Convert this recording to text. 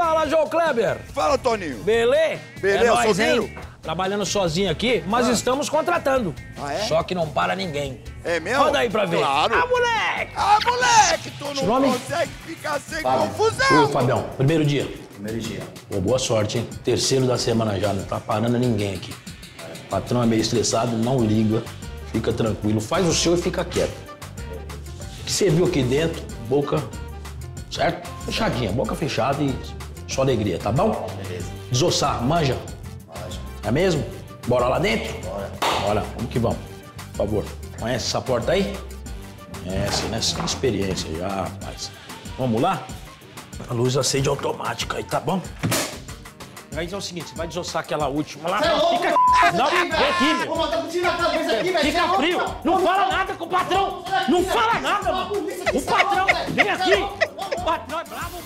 Fala, João Kleber. Fala, Toninho. Belê? Belê, é nóis, hein? Trabalhando sozinho aqui, mas Ah. estamos contratando. Ah, é? Só que não para ninguém. É mesmo? Roda aí pra ver. Claro. Ah, moleque! Ah, moleque, tu não Nome? consegue ficar sem Ô, confusão. Fabião, primeiro dia. Primeiro dia. Pô, boa sorte, hein? Terceiro da semana já, não tá parando ninguém aqui. O patrão é meio estressado, não liga, fica tranquilo, faz o seu e fica quieto. O que você viu aqui dentro, boca, certo? Fechadinha, boca fechada e só alegria, tá bom? Beleza. Desossar, manja? Lógico. É mesmo? Bora lá dentro? Bora. Bora, vamos que vamos. Por favor. Conhece essa porta aí? Conhece, né? Você tem experiência já, rapaz. Vamos lá? A luz acende automática aí, tá bom? Aí é o seguinte, você vai desossar aquela última lá. É louco? Fica... Não, vem aqui, meu. Vou mandar pro tiro na cabeça aqui, velho. Você é Fica louco, frio. Não fala nada com o patrão. Não fala nada, mano. O patrão, vem aqui. O patrão é bravo, mano.